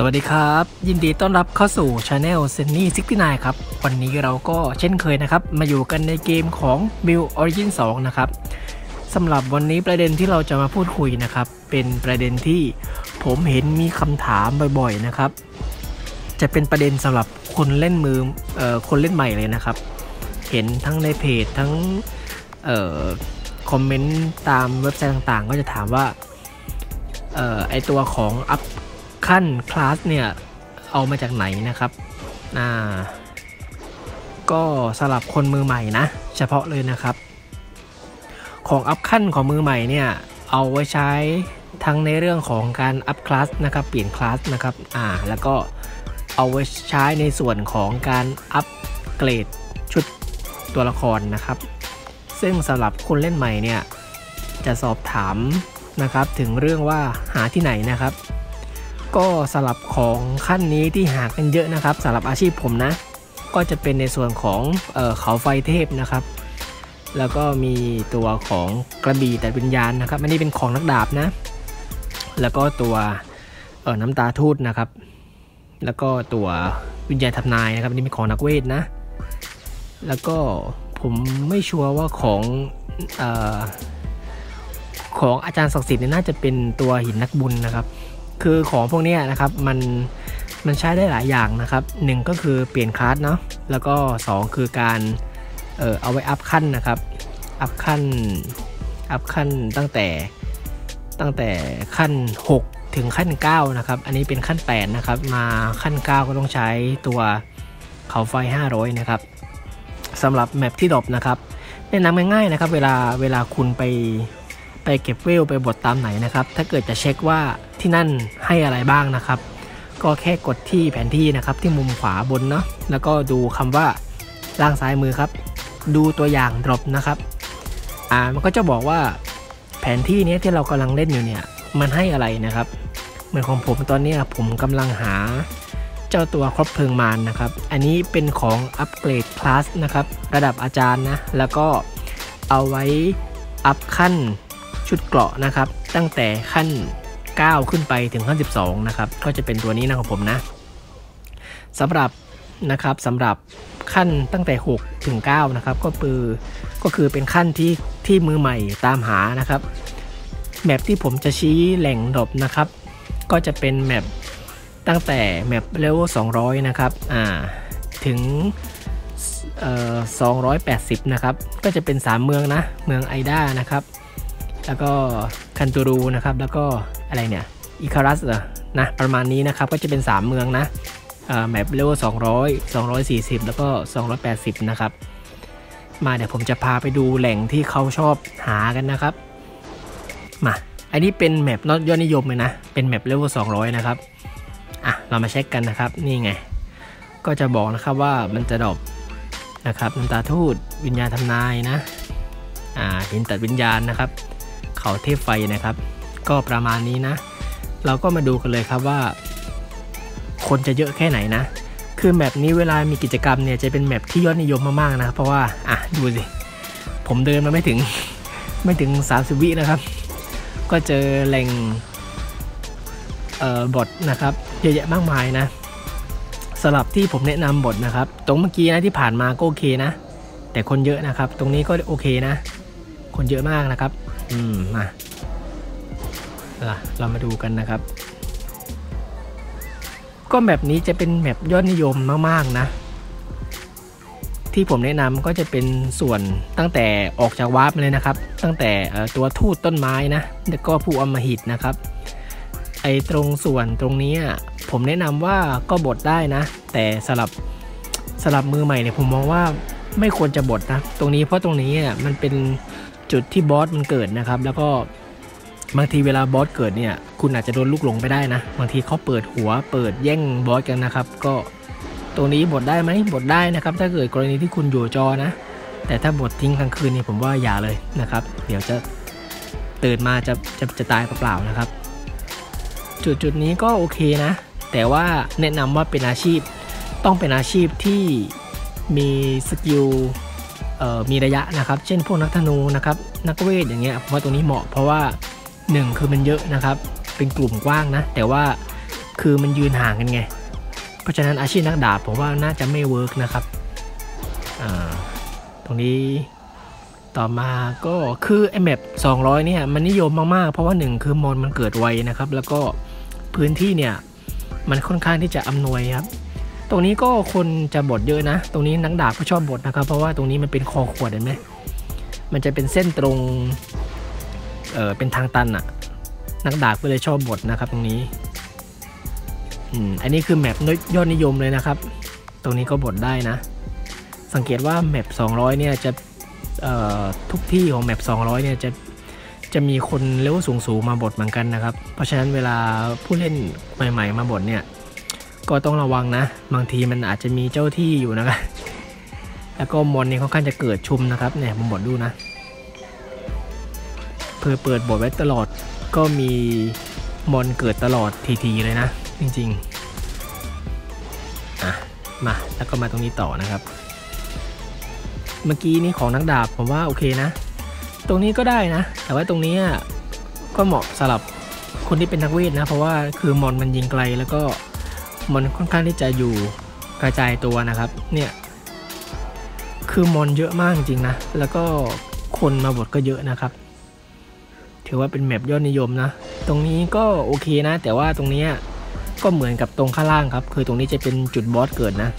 สวัสดีครับ ยินดีต้อนรับเข้าสู่ Channel s e n n y 69 ครับ วันนี้เราก็เช่นเคยนะครับ มาอยู่กันในเกมของ m i l Origin 2 นะครับสำหรับวันนี้ประเด็นที่เราจะมาพูดคุยนะครับ เป็นประเด็นที่ผมเห็นมีคำถามบ่อยๆนะครับ จะเป็นประเด็นสำหรับคนเล่นมือออคนเล่นใหม่เลยนะครับ เห็นทั้งในเพจทั้งออคอมเมนต์ตามเว็บไซต์ต่างๆ ก็จะถามว่าออไอตัวของอัพ ขั้นคลาสเนี่ย เอามาจากไหนนะครับ อ่า ก็สำหรับคนมือใหม่นะ เฉพาะเลยนะครับ ของอัพขั้นของมือใหม่เนี่ย เอาไว้ใช้ทั้งในเรื่องของการอัพคลาสนะครับ เปลี่ยนคลาสนะครับ อ่า แล้วก็เอาไว้ใช้ในส่วนของการอัพเกรดชุดตัวละครนะครับ ซึ่งสำหรับคนเล่นใหม่เนี่ย จะสอบถามนะครับ ถึงเรื่องว่าหาที่ไหนนะครับ ก็สำหรับของขั้นนี้ที่หากันเยอะนะครับสำหรับอาชีพผมนะ ก็จะเป็นในส่วนของเออเขาไฟเทพนะครับ แล้วก็มีตัวของกระบี่แต่วิญญาณนะครับอันนี้เป็นของนักดาบนะ แล้วก็ตัวเออน้ำตาทูตนะครับ แล้วก็ตัววิญญาณทำนายนะครับอันนี่เป็นของนักเวทนะ แล้วก็ผมไม่ชัวร์ว่าของเออของอาจารย์ศักดิ์สิทธิ์น่าจะเป็นตัวหินนักบุญนะครับ คือของพวกนี้นะครับมันมันใช้ได้หลายอย่างนะครับหนึ่งก็คือเปลี่ยนคลาสเนาะแล้วก็ 2 คือการเออเอาไว้อัพขั้นนะครับอัพขั้นอัพขั้นตั้งแต่ตั้งแต่ขั้น 6 ถึงขั้น 9 นะครับ อันนี้เป็นขั้น 8 นะครับ มาขั้น 9 ก็ต้องใช้ตัวเขาไฟ 500 นะครับสำหรับแมปที่ดรอปนะครับแนะนำง่ายๆนะครับ เวลาเวลาคุณไป ไปเก็บเวลไปบทตามไหนนะครับ ถ้าเกิดจะเช็คว่าที่นั่นให้อะไรบ้างนะครับ ก็แค่กดที่แผนที่นะครับที่มุมขวาบนเนาะแล้วก็ดูคำว่าล่างซ้ายมือครับ ดูตัวอย่างดรอปนะครับอ่ามันก็จะบอกว่าแผนที่นี้ที่เรากำลังเล่นอยู่เนี่ยมันให้อะไรนะครับ เหมือนของผมตอนนี้ผมกำลังหาเจ้าตัวครบเพลิงมารนนะครับ อันนี้เป็นของอัปเกรดคลาสนะครับ ระดับอาจารย์นะ แล้วก็เอาไว้อัพขั้น ชุดเกราะนะครับ ตั้งแต่ขั้น 9 ขึ้นไปถึงขั้น 12 นะครับ ก็จะเป็นตัวนี้นะของผมนะสำหรับนะครับสำหรับขั้นตั้งแต่ 6 ถึง 9 นะครับ ก็คือก็คือเป็นขั้นที่ที่มือใหม่ตามหานะครับ map ที่ผมจะชี้แหล่ง drop นะครับ ก็จะเป็น map ตั้งแต่ map level 200 นะครับอ่าถึงเอ่อ280 นะครับ ก็จะเป็น 3 เมืองนะ เมืองไอด้านะครับ แล้วก็คันตูรูนะครับ แล้วก็อะไรเนี่ยอิคารัสเหรอนะประมาณนี้นะครับก็จะเป็น 3 เมืองนะ map level 200 240 แล้วก็ 280 นะครับ มาเดี๋ยวผมจะพาไปดูแหล่งที่เขาชอบหากันนะครับ มา อันนี้เป็น map ยอดนิยมเลยนะ เป็น map level 200 นะครับ อะ เรามาเช็คกันนะครับ นี่ไง ก็จะบอกนะครับว่ามันจะ drop นะครับน้ำตาทูตวิญญาณทำนายนะ อ่าหินตัดวิญญาณนะครับ เขาเทพไฟนะครับ ก็ประมาณนี้นะ เราก็มาดูกันเลยครับว่า คนจะเยอะแค่ไหนนะ คือแมปนี้เวลามีกิจกรรมเนี่ยจะเป็นแมปที่ยอดนิยมมากๆนะ เพราะว่าอะดูสิ ผมเดินมาไม่ถึงไม่ถึง 30 วินะครับ ก็เจอแหล่งเอ่อบทนะครับเยอะแยะมากมายนะสำหรับที่ผมแนะนำบทนะครับ ตรงเมื่อกี้นะที่ผ่านมาก็โอเคนะ แต่คนเยอะนะครับ ตรงนี้ก็โอเคนะ คนเยอะมากนะครับ อืมมาเรามาดูกันนะครับ ก็แบบนี้จะเป็นแบบยอดนิยมมากๆนะ ที่ผมแนะนำก็จะเป็นส่วนตั้งแต่ออกจากวาร์ปเลยนะครับ ตั้งแต่ตัวทูตต้นไม้นะแล้วก็ผู้อมหิตนะครับ ไอตรงส่วนตรงนี้ผมแนะนำว่าก็บดได้นะ แต่สลับสลับมือใหม่เนี่ยผมมองว่าไม่ควรจะบดนะ ตรงนี้เพราะตรงนี้มันเป็น จุดที่บอสมันเกิดนะครับ แล้วก็บางทีเวลาบอสเกิดเนี่ย คุณอาจจะโดนลูกหลงไปได้นะ บางทีเขาเปิดหัวเปิดแย่งบอสกันนะครับ ก็ตรงนี้บดได้ไหมบดได้นะครับ ถ้าเกิดกรณีที่คุณอยู่จอนะ แต่ถ้าบดทิ้งกลางคืนนี่ผมว่าอย่าเลยนะครับ เดี๋ยวจะตื่นมาจะจะจะตายเปล่าๆนะครับ จุดจุดนี้ก็โอเคนะ แต่ว่าแนะนำว่าเป็นอาชีพต้องเป็นอาชีพที่มี skill มีระยะนะครับ เช่นพวกนักธนูนะครับ นักเวทอย่างเงี้ยเพราะตรงนี้เหมาะเพราะว่า 1 คือมันเยอะนะครับ เป็นกลุ่มกว้างนะ แต่ว่าคือมันยืนห่างกันไง เพราะฉะนั้นอาชีพนักดาบผมว่าน่าจะไม่ work นะครับตรงนี้ต่อมาก็คือไอ map 200 เนี่ยมันนิยมมากๆ เพราะว่าหนึ่งคือ mon มันเกิดไวนะครับ แล้วก็พื้นที่เนี่ยมันค่อนข้างที่จะอำนวยครับ ตรงนี้ก็คนจะบดเยอะนะ ตรงนี้นักดาบก็ชอบบดนะครับ เพราะว่าตรงนี้มันเป็นคอขวดเห็นไหมมันจะเป็นเส้นตรงเออเป็นทางตันอะนักดาบก็เลยชอบบดนะครับ ตรงนี้อืมอันนี้คือ map ยอดนิยมเลยนะครับ ตรงนี้ก็บดได้นะ สังเกตว่า map 200 เนี่ยจะทุกที่ของ map 200 เนี่ยจะจะมีคนเลเวลสูงๆมาบดเหมือนกันนะครับ เพราะฉะนั้นเวลาผู้เล่นใหม่ ๆ มาบดเนี่ย ก็ต้องระวังนะ บางทีมันอาจจะมีเจ้าที่อยู่นะครับแล้วก็มอนนี่ค่อนข้างจะเกิดชุมนะครับเนี่ยผมบดดูนะเพื่อเปิดบทไว้ตลอดก็มีมอนเกิดตลอดทีๆเลยนะ จริงๆอะมาแล้วก็มาตรงนี้ต่อนะครับ เมื่อกี้นี้ของนักดาบผมว่าโอเคนะ ตรงนี้ก็ได้นะ แต่ว่าตรงนี้ก็เหมาะสำหรับคนที่เป็นนักเวทนะ เพราะว่าคือมอนมันยิงไกลแล้วก็ มันค่อนข้างที่จะอยู่กระจายตัวนะครับเนี่ยคือมอนเยอะมากจริงนะ แล้วก็คนมาบทก็เยอะนะครับ ถือว่าเป็นแมปยอดนิยมนะ ตรงนี้ก็โอเคนะ แต่ว่าตรงนี้ก็เหมือนกับตรงข้างล่างครับ คือตรงนี้จะเป็นจุดบอสเกิดนะ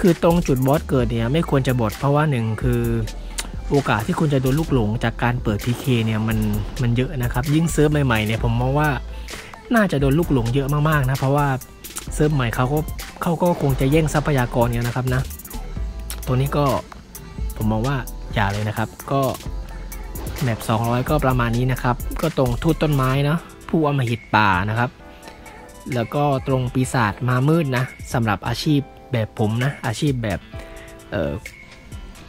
คือตรงจุดบอสเกิดเนี่ยไม่ควรจะบดเพราะว่าหนึ่งคือโอกาสที่คุณจะโดนลูกหลงจากการเปิด PK เนี่ยมันมันเยอะนะครับ ยิ่งเซิร์ฟใหม่ๆเนี่ยผมมองว่า น่าจะโดนลูกหลงเยอะมากๆนะ เพราะว่าเซิร์ฟใหม่เขาก็เขาก็คงจะแย่งทรัพยากรกันนะครับนะ ตัวนี้ก็ผมมองว่าอย่าเลยนะครับ ก็แมป200 ก็ประมาณนี้นะครับ ก็ตรงทูตต้นไม้เนาะผู้อมหิตป่านะครับ แล้วก็ตรงปีศาจมามืดนะสำหรับอาชีพแบบผมนะ อาชีพแบบ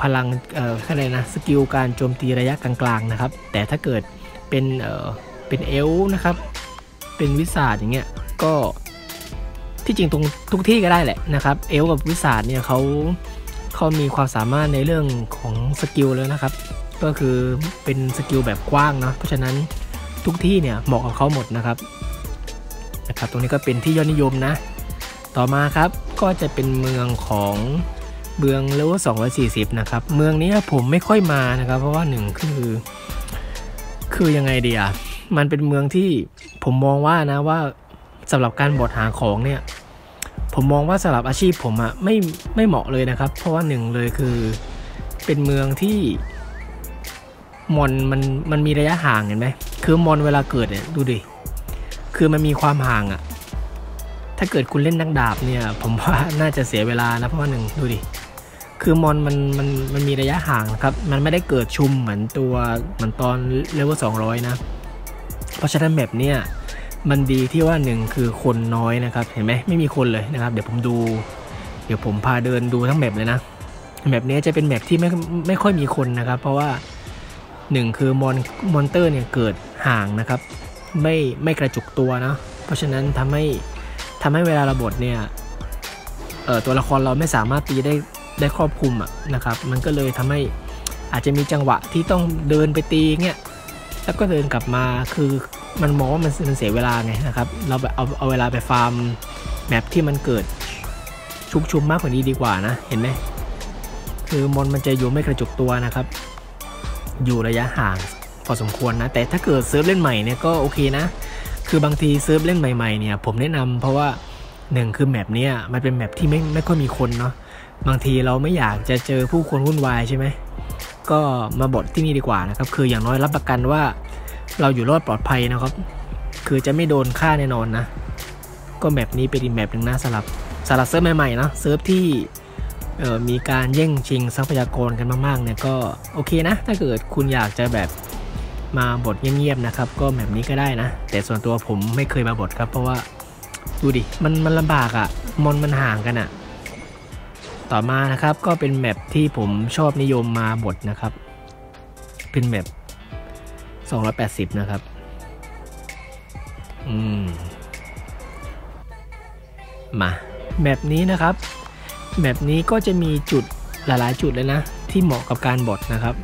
พลังอะไรนะ skill การโจมตีระยะกลางๆนะครับ แต่ถ้าเกิดเป็นเป็นเอลนะครับ เป็น wizard อย่างเงี้ยก็ที่จริงตรงทุกที่ก็ได้แหละนะครับ เอลกับ wizard เนี่ยเขาเขามีความสามารถในเรื่องของ skill แล้วนะครับ ก็คือเป็น skill แบบกว้างเนาะเพราะฉะนั้นทุกที่เนี่ยเหมาะกับเขาหมดนะครับนะครับ ตรงนี้ก็เป็นที่ยอดนิยมนะ ต่อมาครับก็จะเป็นเมืองของเมืองเลเวล240 นะครับ เมืองนี้ผมไม่ค่อยมานะครับ เพราะว่าหนึ่งคือ คือยังไงดีอะ มันเป็นเมืองที่ผมมองว่านะว่าสำหรับการบดหาของเนี่ย ผมมองว่าสำหรับอาชีพผมอะไม่ไม่เหมาะเลยนะครับ เพราะว่าหนึ่งเลยคือเป็นเมืองที่มอนมันมันมีระยะห่างเห็นไหมคือมอนเวลาเกิดเนี่ยดูดิคือมันมีความห่างอะถ้าเกิดคุณเล่นนักดาบเนี่ย ผมว่าน่าจะเสียเวลานะเพราะว่าหนึ่งดูดิคือมอนมันมันมันมีระยะห่างนะครับ มันไม่ได้เกิดชุมเหมือนตัวเหมือนตอนเลเวล200นะ เพราะฉะนั้นแบบเนี้ยมันดีที่ว่าหนึ่งคือคนน้อยนะครับ เห็นไหมไม่มีคนเลยนะครับ เดี๋ยวผมดู เดี๋ยวผมพาเดินดูทั้ง map เลยนะmap นี้จะเป็น map ที่ไม่ไม่ค่อยมีคนนะครับ เพราะว่าหนึ่งคือมอน monster เนี่ยเกิดห่างนะครับ ไม่ไม่กระจุกตัวนะเพราะฉะนั้นทำให้ทำให้เวลาเราบดเนี่ยเออตัวละครเราไม่สามารถตีได้ได้ครอบคลุมอะนะครับ มันก็เลยทำให้อาจจะมีจังหวะที่ต้องเดินไปตีเงี้ยแล้วก็เดินกลับมาคือ มันมองว่ามันมันเสียเวลาไงนะครับ เราเอาเอาเวลาไปฟาร์มmap ที่มันเกิดชุกชุมมากกว่านี้ดีกว่านะ เห็นไหมคือมอนมันจะอยู่ไม่กระจุกตัวนะครับ อยู่ระยะห่างพอสมควรนะ แต่ถ้าเกิดเซิร์ฟเล่นใหม่เนี่ยก็โอเคนะ คือบางทีเซิร์ฟเล่นใหม่ๆเนี่ยผมแนะนำเพราะว่าหนึ่งคือ map เนี้ยมันเป็น map ที่ไม่ไม่ค่อยมีคนเนาะบางทีเราไม่อยากจะเจอผู้คนวุ่นวายใช่ไหมก็มาบดที่นี่ดีกว่านะครับ คืออย่างน้อยรับประกันว่า เราอยู่รอดปลอดภัยนะครับ คือจะไม่โดนฆ่าแน่นอนนะ ก็ map นี้เป็นอีก map หนึ่งนะสำหรับสำหรับเซิร์ฟใหม่ๆนะเซิร์ฟที่มีการแย่งชิงทรัพยากรกันมากๆเนี่ยก็โอเคนะ ถ้าเกิดคุณอยากจะแบบมาบดเงียบๆนะครับ ก็แบบนี้ก็ได้นะ แต่ส่วนตัวผมไม่เคยมาบดครับ เพราะว่าดูดิมันมันลำบากอะ่ะมอนมันห่างกันอะ่ะ ต่อมานะครับก็เป็น map ที่ผมชอบนิยมมาบดนะครับ เป็นแมป 280 นะครับ อืม มาแบบนี้นะครับแบบนี้ก็จะมีจุดหลายๆ จุดเลยนะ ที่เหมาะกับการบดนะครับ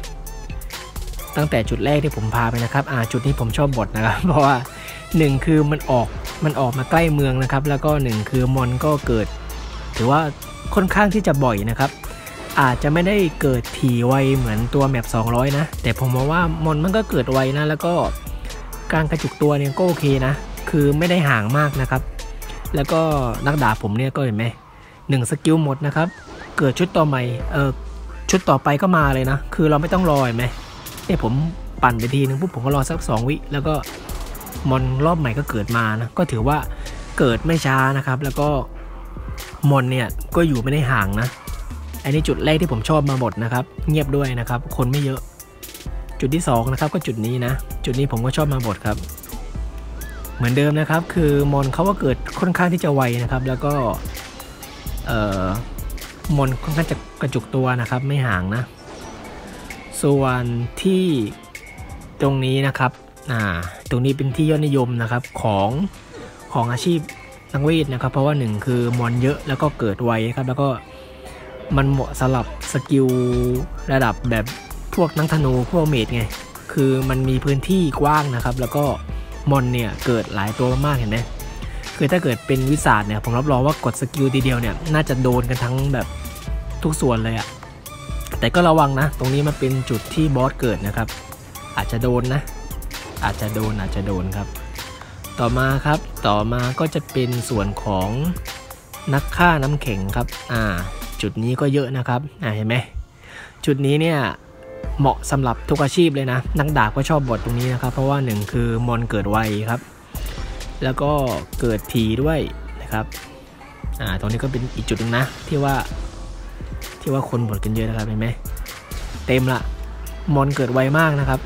ตั้งแต่จุดแรกที่ผมพาไปนะครับอ่าจุดที่ผมชอบบดนะครับ เพราะว่าหนึ่งคือมันออกมันออกมาใกล้เมืองนะครับ แล้วก็หนึ่งคือมอนก็เกิด ถือว่าค่อนข้างที่จะบ่อยนะครับ อาจจะไม่ได้เกิดถี่ไวเหมือนตัวแมป200 นะ แต่ผมมองว่ามอนมันก็เกิดไวนะ แล้วก็การกระจุกตัวเนี่ยก็โอเคนะ คือไม่ได้ห่างมากนะครับ แล้วก็นักดาบผมเนี่ยก็เห็นไหมหนึ่งสกิลหมดนะครับ เกิดชุดต่อใหม่เออชุดต่อไปก็มาเลยนะ คือเราไม่ต้องรอเห็นไหมเนี่ยผมปั่นไปทีนึงปุ๊บผมก็รอสัก 2 วิ แล้วก็มอนรอบใหม่ก็เกิดมานะ ก็ถือว่าเกิดไม่ช้านะครับ แล้วก็มอนเนี่ยก็อยู่ไม่ได้ห่างนะ อันนี้จุดแรกที่ผมชอบมาหมดนะครับ เงียบด้วยนะครับ คนไม่เยอะ จุดที่2นะครับก็จุดนี้นะ จุดนี้ผมก็ชอบมาหมดครับ เหมือนเดิมนะครับ คือมอนเขาก็เกิดค่อนข้างที่จะไวนะครับ แล้วก็เอ่อมอนค่อนข้างจะกระจุกตัวนะครับ ไม่ห่างนะ ส่วนที่ตรงนี้นะครับอ่าตรงนี้เป็นที่ยอดนิยมนะครับของของอาชีพนักเวทนะครับ เพราะว่าหนึ่งคือมอนเยอะแล้วก็เกิดไวครับ แล้วก็ มันเหมาะสำหรับ skill ระดับแบบพวกนักธนูพวก mage ไง คือมันมีพื้นที่กว้างนะครับ แล้วก็มอนเนี่ยเกิดหลายตัวมากๆเห็นไหมคือถ้าเกิดเป็น wizard เนี่ยผมรับรองว่ากด skill ทีเดียวเนี่ยน่าจะโดนกันทั้งแบบทุกส่วนเลยอะแต่ก็ระวังนะ ตรงนี้มันเป็นจุดที่บอสเกิดนะครับ อาจจะโดนนะ อาจจะโดนอาจจะโดนครับ ต่อมาครับต่อมาก็จะเป็นส่วนของนักฆ่าน้ำแข็งครับ อ่า จุดนี้ก็เยอะนะครับเห็นไหมจุดนี้เนี่ยเหมาะสำหรับทุกอาชีพเลยนะนักดาบก็ชอบบทตรงนี้นะครับ เพราะว่าหนึ่งคือมอนเกิดไวครับ แล้วก็เกิดทีด้วยนะครับอ่าตรงนี้ก็เป็นอีกจุดหนึ่งนะ ที่ว่าที่ว่าคนบทกันเยอะนะครับเห็นไหมเต็มละมอนเกิดไวมากนะครับ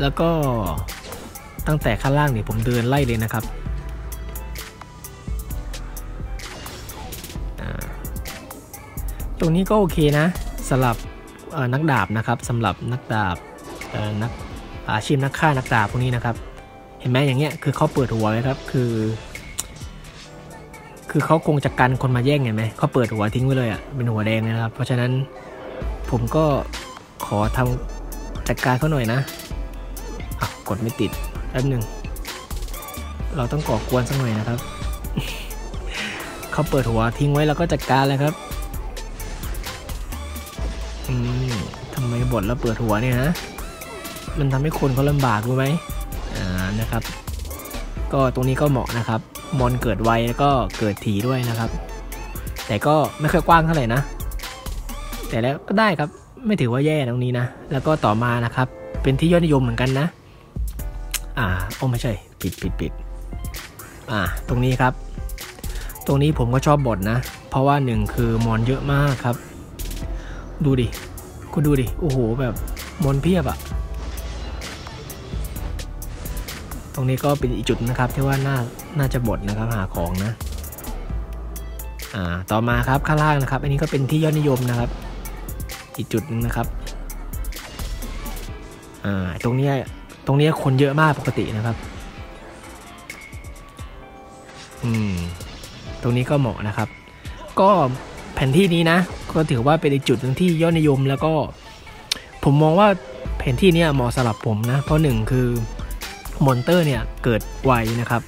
แล้วก็ตั้งแต่ข้างล่างนี่ผมเดินไล่เลยนะครับ ตรงนี้ก็โอเคนะสำหรับนักดาบนะครับสำหรับนักดาบนักอาชีพนักฆ่านักดาบพวกนี้นะครับ เห็นไหมอย่างเงี้ยคือเขาเปิดหัวไว้ครับคือ คือเขาคงจะกันคนมาแย่งเห็นไหมเขาเปิดหัวทิ้งไว้เลยอะ่ะเป็นหัวแดงนะครับ เพราะฉะนั้นผมก็ขอทำจัดการเขาหน่อยนะอะกดไม่ติดแป๊บหนึ่งเราต้องก่อกวนสักหน่อยนะครับเขาเปิดหัวทิ้งไว้แล้วก็จัดการเลยครับ บทแล้วเปิดหัวเนี่ยฮะมันทำให้คนเขาลำบากรู้ไหมอ่านะครับ ก็ตรงนี้ก็เหมาะนะครับ มอนเกิดไวแล้วก็เกิดถี่ด้วยนะครับ แต่ก็ไม่ค่อยกว้างเท่าไหร่นะ แต่แล้วก็ได้ครับ ไม่ถือว่าแย่ตรงนี้นะ แล้วก็ต่อมานะครับ เป็นที่ยอดนิยมเหมือนกันนะ อ่าโอ้ไม่ใช่ ปิดปิดปิดอ่า ตรงนี้ครับ ตรงนี้ผมก็ชอบบทนะ เพราะว่าหนึ่งคือมอนเยอะมากครับ ดูดิ กูดูดิ โอ้โห แบบมนเพียบอะตรงนี้ก็เป็นอีกจุดนะครับที่ว่าน่าน่าจะบดนะครับหาของนะ อ่า ต่อมาครับข้างล่างนะครับ อันนี้ก็เป็นที่ยอดนิยมนะครับ อีกจุดนึงนะครับ อ่า ตรงนี้ตรงนี้คนเยอะมากปกตินะครับ อืม ตรงนี้ก็เหมาะนะครับ ก็ ที่นี้นะ ก็ถือว่าเป็นอีกจุดหนึ่งที่ยอดนิยมแล้วก็ ผมมองว่าแผนที่นี้เหมาะสำหรับผมนะ เพราะหนึ่งคือ monster เนี่ยเกิดไวนะครับ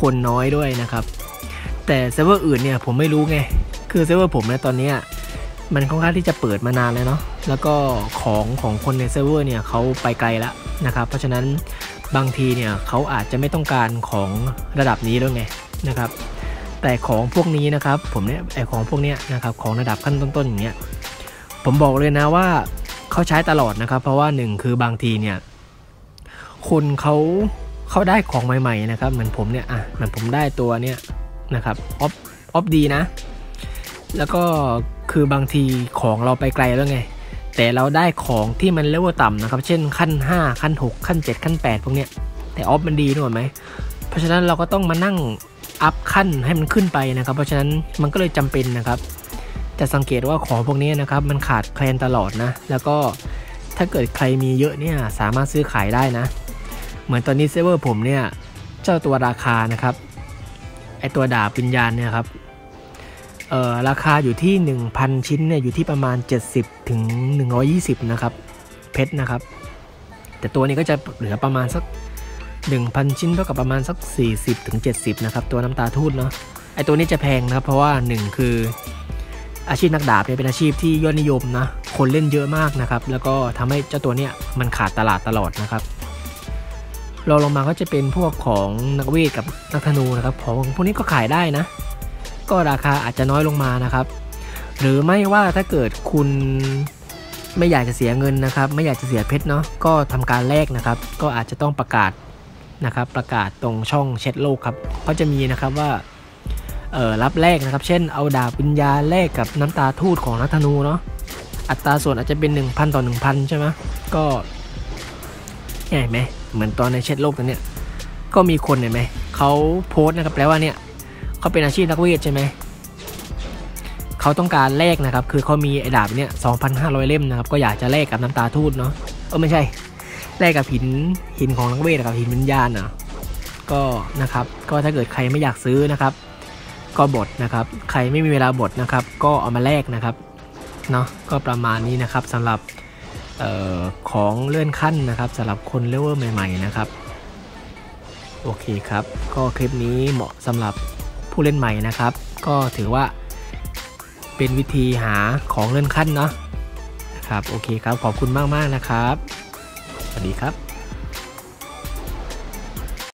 คนน้อยด้วยนะครับ แต่เซิร์ฟเวอร์อื่นเนี่ยผมไม่รู้ไง คือเซิร์ฟเวอร์ผมในตอนนี้มันค่อนข้างที่จะเปิดมานานแล้วเนาะ แล้วก็ของของคนในเซิร์ฟเวอร์เนี่ยเขาไปไกลแล้วนะครับ เพราะฉะนั้นบางทีเนี่ยเขาอาจจะไม่ต้องการของระดับนี้แล้วไงนะครับ แต่ของพวกนี้นะครับ ผมเนี่ยไอของพวกเนี้ยนะครับ ของระดับขั้นต้นๆอย่างเงี้ยผมบอกเลยนะว่าเขาใช้ตลอดนะครับ เพราะว่าหนึ่งคือบางทีเนี่ยคนเขาเขาได้ของใหม่ๆนะครับ เหมือนผมเนี่ยอะเหมือนผมได้ตัวเนี้ยนะครับออฟออฟดีนะ แล้วก็คือบางทีของเราไปไกลแล้วไง แต่เราได้ของที่มันเลเวลต่ำนะครับ เช่นขั้น 5 ขั้น 6 ขั้น 7 ขั้น 8 พวกเนี้ยแต่ออฟมันดีนึกออกไหมเพราะฉะนั้นเราก็ต้องมานั่ง อัพขั้นให้มันขึ้นไปนะครับ เพราะฉะนั้นมันก็เลยจำเป็นนะครับจะสังเกตว่าของพวกนี้นะครับ มันขาดแคลนตลอดนะ แล้วก็ถ้าเกิดใครมีเยอะเนี่ยสามารถซื้อขายได้นะ เหมือนตอนนี้เซเวอร์ผมเนี่ยเจ้าตัวราคานะครับไอตัวดาบวิญญาณเนี่ยครับเอ่อราคาอยู่ที่ 1,000 ชิ้นเนี่ยอยู่ที่ประมาณ 70ถึง120 นะครับ เพชรนะครับ แต่ตัวนี้ก็จะเหลือประมาณสัก 1,000 ชิ้นเท่ากับประมาณสัก 40ถึง70 นะครับ ตัวน้ำตาทูตเนาะไอตัวนี้จะแพงนะครับ เพราะว่า 1 คือ อาชีพนักดาบเนี่ยเป็นอาชีพที่ยอดนิยมนะคนเล่นเยอะมากนะครับ แล้วก็ทำให้เจ้าตัวเนี้ยมันขาดตลาดตลอดนะครับรองลงมาก็จะเป็นพวกของนักเวทกับนักธนูนะครับของพวกนี้ก็ขายได้นะ ก็ราคาอาจจะน้อยลงมานะครับ หรือไม่ว่าถ้าเกิดคุณไม่อยากจะเสียเงินนะครับ ไม่อยากจะเสียเพชรเนาะก็ทำการแลกนะครับ ก็อาจจะต้องประกาศ นะครับประกาศตรงช่องเช็ดโลกครับก็จะมีนะครับว่าเออรับแลกนะครับ เช่นเอาดาบวิญญาแลกกับน้ำตาทูตของนักธนูเนาะอัตราส่วนอาจจะเป็น 1,000 ต่อ 1,000 ใช่ไหมก็เห็นไหมเหมือนตอนในเช็ดโลกตัวเนี้ยก็มีคนเห็นไหมเขาโพสต์นะครับแปลว่าเนี่ยเขาเป็นอาชีพนักเวทใช่ไหมเขาต้องการแลกนะครับ คือเขามีไอ้ดาบเนี่ย2,500 เล่มนะครับ ก็อยากจะแลกกับน้ำตาทูตเนาะเออไม่ใช่ แลกกับหินหินของนักเวทกับหินวิญญาณอะก็นะครับก็ถ้าเกิดใครไม่อยากซื้อนะครับ ก็บดนะครับ ใครไม่มีเวลาบดนะครับ ก็เอามาแลกนะครับเนาะก็ประมาณนี้นะครับสำหรับออของเลื่อนขั้นนะครับสำหรับคนเลเวลใหม่ ๆ นะครับ โอเคครับ ก็คลิปนี้เหมาะสำหรับผู้เล่นใหม่นะครับ ก็ถือว่าเป็นวิธีหาของเลื่อนขั้นเนาะนะครับ โอเคครับ ขอบคุณมาก ๆ นะครับ สวัสดีครับ